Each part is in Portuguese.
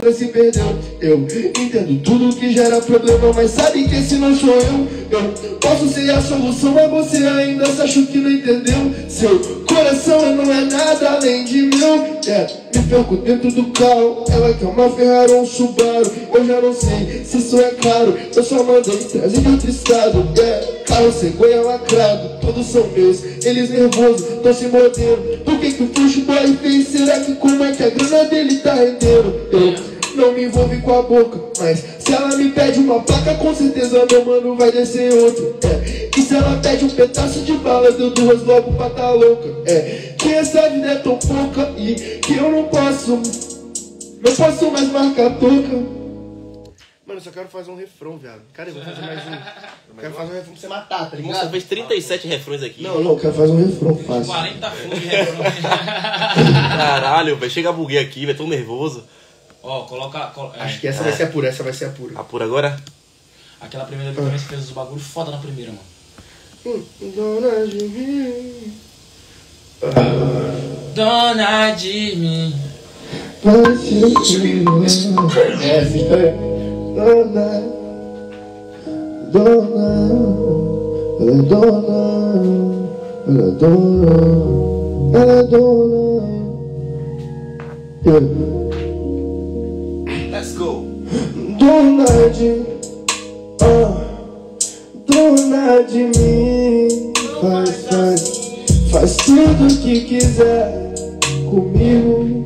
outra se perdeu. Eu entendo tudo que gera problema, mas sabe que esse não sou eu. Eu posso ser a solução, mas você ainda se acha que não entendeu. Seu coração não é nada além de meu. É, me perco dentro do carro. Ela quer uma Ferrari ou um Subaru. Eu já não sei se isso é claro. Eu só mandei trazer de outro estado. É, carro cegonha lacrado. Todos são meus, eles nervosos, tão se mordendo. Por que, que o Fuxo Boy fez? Será que como é que a grana dele tá rendendo? Eu não me envolve com a boca Mas se ela me pede uma placa Com certeza meu mano vai descer outro é. E se ela pede um pedaço de bala Deu duas logo pra tá louca é. Que essa vida é tão pouca E que eu não posso Não posso mais marcar a toca Mano, eu só quero fazer um refrão, viado. Cara, eu vou fazer mais um. Eu quero fazer um refrão pra você matar, tá ligado? Nossa, fez 37 refrões aqui. Não, não, eu quero fazer um refrão fácil. 40 fundos de refrão. Caralho, velho. Chega buguei aqui, velho. Tô nervoso. Ó, coloca. colo- é, Acho que essa vai ser a pura, essa vai ser a pura. Apura agora? Aquela primeira vez também você fez os bagulho foda na primeira, mano. Hum, Dona de mim. Dona de mim. É, fica aí. Dona. Dona. Ela é dona. Ela é dona. Ela é dona. Dona de. ah, dona de mim. Faz, faz. Faz tudo que quiser comigo.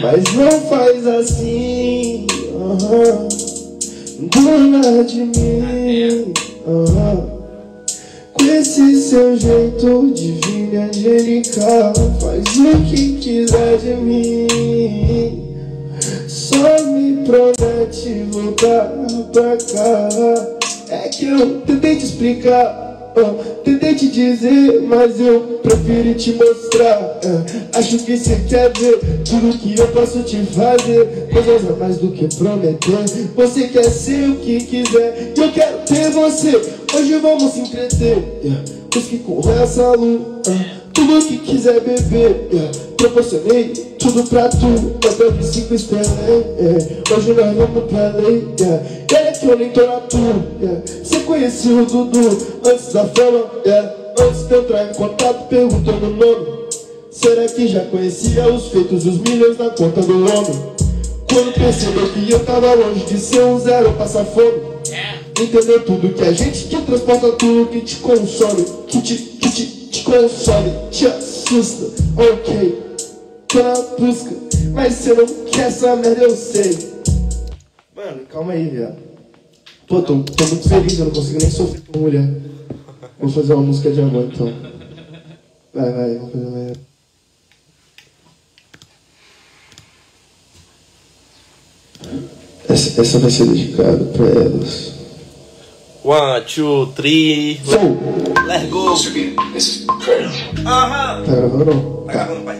Mas não faz assim. aham. Dona de mim. aham. Com esse seu jeito divino angelical. Faz o que quiser de mim. Só me voltar pra cá. É que eu tentei te explicar, tentei te dizer, mas eu prefiro te mostrar. ah. acho que você quer ver tudo que eu posso te fazer. Coisas a mais do que prometer. Você quer ser o que quiser, eu quero ter você. Hoje vamos se entreter. yeah. Os que correm essa lua. Tudo que quiser beber, yeah. proporcionei tudo pra tu. Até que cinco estrelas, yeah. hoje nós vamos pra lei. Yeah. Olha que eu nem tô na tua. Yeah. Você conhecia o Dudu antes da fama, yeah. antes de eu entrar em contato, perguntando o nome. Será que já conhecia os feitos, os milhões na conta do homem? Quando percebeu que eu tava longe de ser um zero, passar fome. Entendeu tudo que a gente te transporta, tudo que te consome, que te, que te, te consome, te assusta, ok. Na busca, mas você não quer essa merda, eu sei. Mano, calma aí, viado. Pô, tô, tô muito feliz, eu não consigo nem sofrer com mulher. Vou fazer uma música de amor, então. Vai, vai, vamos fazer uma... Essa, essa vai ser dedicada pra elas. One, two, three. Vou! Let's go. Aham. Tá gravando não? Tá gravando, pai.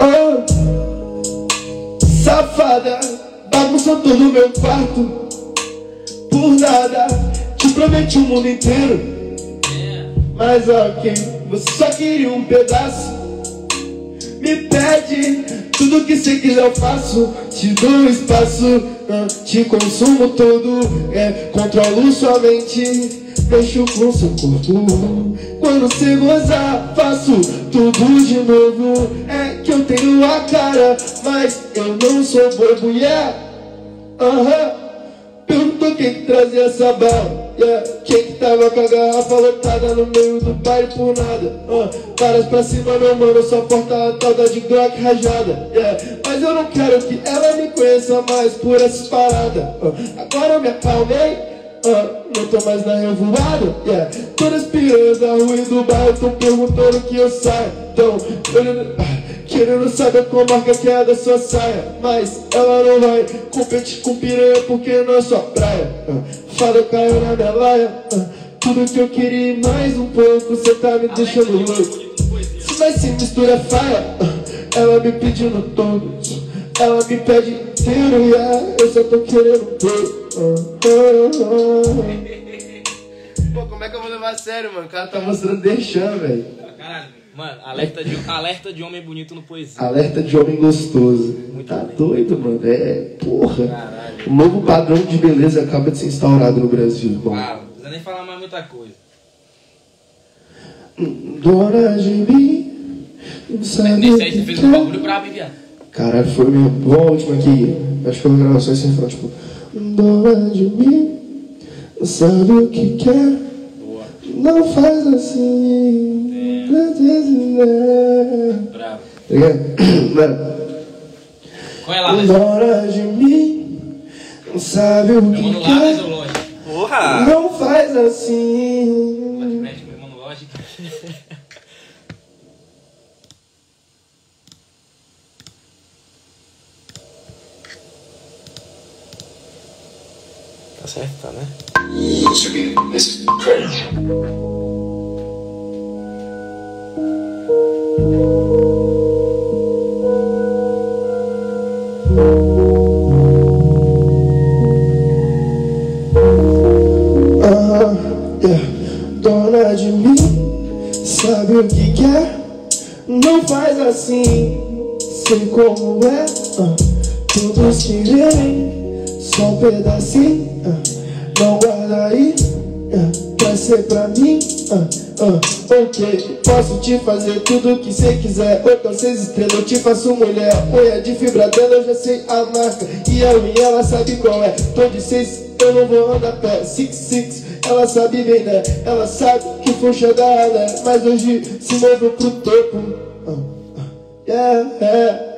Ah, safada, bagunçou todo meu quarto. Por nada, te prometi o mundo inteiro. Mas ok, você só queria um pedaço. Me pede tudo que você quiser eu faço. Te dou espaço, te consumo todo. É, controlo sua mente. Mexo com seu corpo. Quando você gozar, faço tudo de novo. É que eu tenho a cara, mas eu não sou bobo, yeah. Aham. Perguntou quem que trazia essa bala. Yeah. Quem que tava com a garrafa lotada no meio do baile por nada. Varas pra cima, meu mano, só porta a toda de Glock rajada. Yeah. Mas eu não quero que ela me conheça mais por essas paradas. Ah, Agora eu me acalmei. Ah, não tô mais na revoada, yeah. Todas as piranhas da rua e do bairro tão perguntando que eu saio. Tão olhando, ah, querendo saber qual marca que é da sua saia. Mas ela não vai competir com piranha porque não é sua praia. Ah, Fala, caiu na minha laia. Ah, Tudo que eu queria e mais um pouco, cê tá me deixando louco. Se vai se mistura faia, ah, ela me pedindo todos. Ela me pede inteiro, yeah, eu só tô querendo pouco. Pô, como é que eu vou levar a sério, mano? O cara tá mostrando deixando, velho. Caralho. Mano, alerta de, alerta de homem bonito no poesia. Alerta de homem gostoso. Tá doido, mano. É, porra. Caralho. O novo padrão de beleza acaba de ser instaurado no Brasil, irmão. Ah, não precisa nem falar mais muita coisa. Dona de mim, Nesse aí você fez um bagulho brabo, hein, viado? Caralho, foi minha boa última aqui. Acho que foi uma gravação sem frente, tipo. Dona de mim, não sabe o que quer. Boa. Não faz assim. Tá Bravo. Mano. Qual é lá? Dona de mim, não sabe o que mando lá, quer. lógico. Porra! Não faz assim. Médico, meu mano, Tá certo, tá, né? Aham, yeah. Dona de mim, sabe o que quer? Não faz assim, sei como é. ah. Todos querem só um pedacinho. ah. Não guarda aí, pra ser pra mim. ah. Ok, posso te fazer tudo que cê quiser. Ou seis estrelas, eu te faço mulher. Unha de fibra dela, eu já sei a marca. E a minha, ela sabe qual é. Tô de seis, eu não vou andar pé. Six, six, ela sabe bem, né? Ela sabe que foi chegada, né? Mas hoje se moveu pro topo. Ah, yeah, yeah.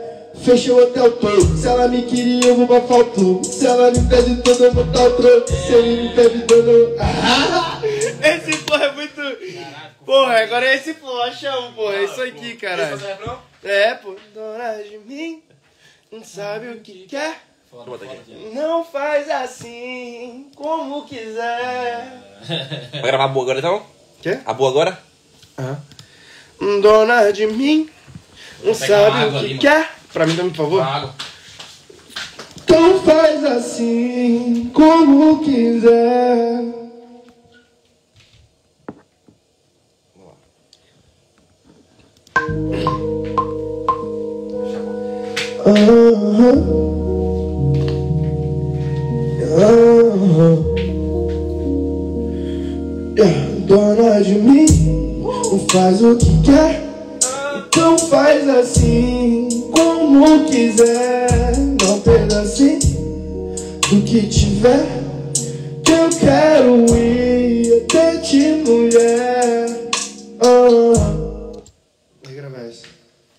Fechou o hotel todo. Se ela me queria, eu vou pra faltu. Se ela me pede todo, eu vou dar o troco. Se ele me pede dano. Ah, esse porra é muito. Porra, agora é esse porra, chama, porra. É isso aqui, caralho. É, pô. Dona de mim, não sabe o que quer. Não faz assim, como quiser. Vai gravar a boa agora então? Quê? A boa agora? Dona de mim, não sabe o que ali, mano. quer. Pra mim também, por favor. Água. Então faz assim, como quiser. Yeah, Dona de mim, faz o que quer.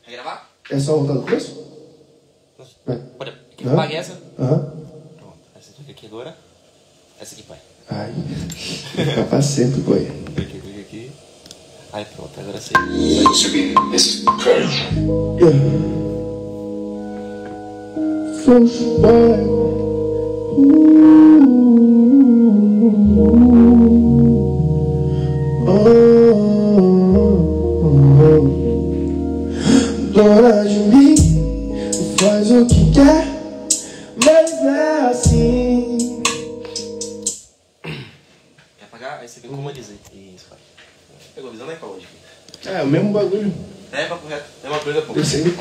Gravar? É só voltar do começo? Pode. Que Hã? pague essa? Aham. Pronto. Essa fica aqui agora. Essa aqui, pai. Ai. Pra sempre. Clica aqui, clica aqui. Aí pronto, agora sim. Yeah. First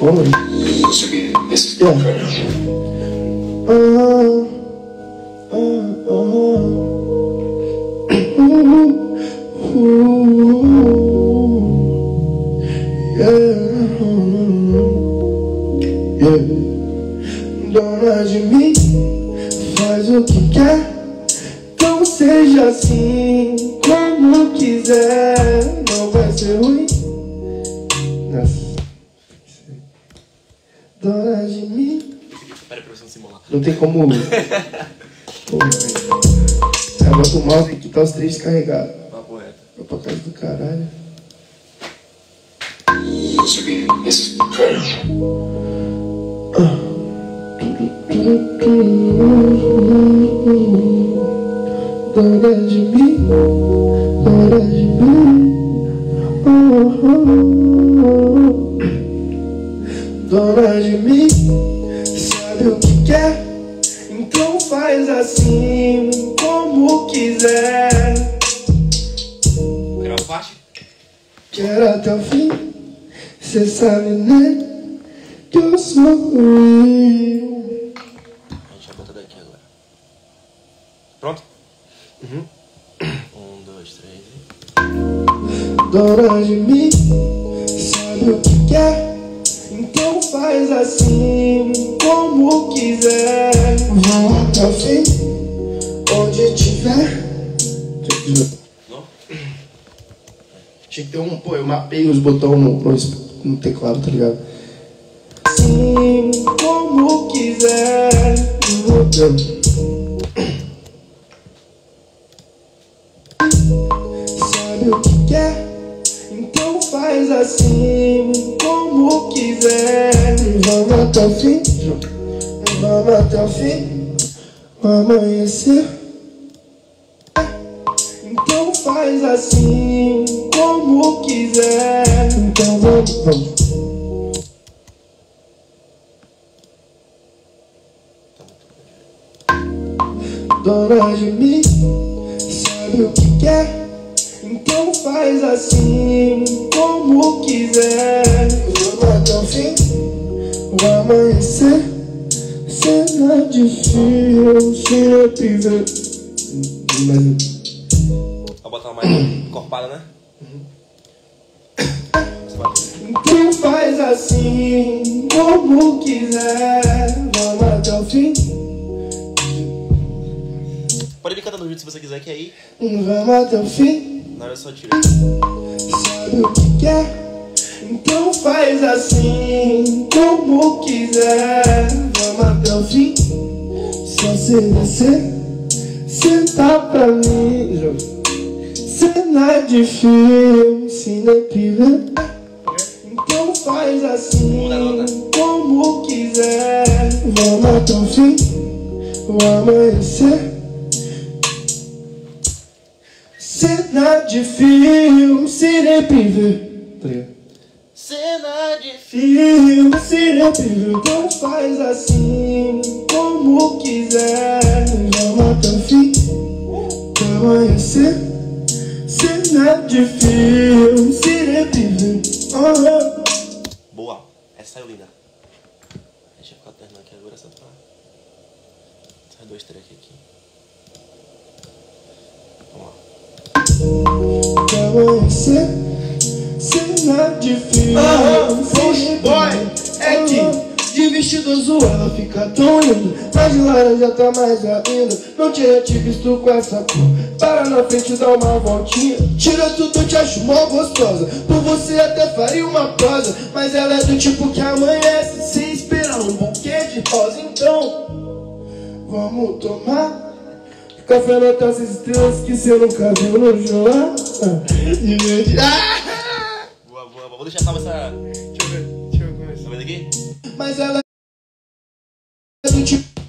pô. Eu sei como. né? Ah, ah, ah. Uh, De mim. Pera não simular. Não tem como. Porra, velho. Aí bota o mouse aqui, tá os três descarregados. Papo reto. Vai pra casa do caralho. Dona de mim, dona de mim. Oh, oh, oh. Quiser. Grava parte? Quero até o fim, cê sabe, né? Que eu sou ruim. A gente vai botar daqui agora. Pronto? Uhum. Um, dois, três e. Dona de mim, sabe o que quer? Então faz assim, como quiser. Vou até o fim, onde tiver. Não? Tinha que ter um. Pô, eu mapei os botões no, no, no teclado, tá ligado? Sim, como quiser. Sabe o que quer? Então faz assim, como quiser. Vamos até o fim, vamos até o fim, amanhecer. Faz assim, como quiser. Então vamos, vamos. Dona de mim, sabe o que quer? Então faz assim, como quiser. Vamos até o fim, o amanhecer. Cena de filme, cena privé. Mas mais encorpada, né? Então faz assim, como quiser. Vamos até o fim, Pode ir cantando junto se você quiser, que aí vamos até o fim. na hora eu só tira. Sabe o que quer? Então faz assim, como quiser. Vamos até o fim. Só se descer, sentar pra mim. Cena de filme, cine privé. Então faz assim, como quiser. Vamos até o fim, o amanhecer. Cena de filme. Tá ligado? Cena de Filme, cine privé. Então faz assim, como quiser. Vamos até o fim, o amanhecer. Cena de filme, cine privé. Oh, Boa. Essa saiu linda. Deixa eu ficar terminando aqui agora só pra. Sai dois três aqui. Vamos lá. o amanhecer. Cena de filme, cine vestido azul ela fica tão linda Mas de laranja tá mais ainda. Não tinha te visto com essa cor. Para na frente, dá uma voltinha. Tira tudo, te acho mó gostosa. Por você até faria uma prosa. Mas ela é do tipo que amanhece Sem esperar um buquê de rosa. Então, vamos tomar. Café na taça estrelas que cê nunca viu no jornal Divide- Ah! Boa, boa, boa. Vou deixar salva essa. Deixa eu ver, deixa eu ver Tá vendo aqui? Mas ela tipo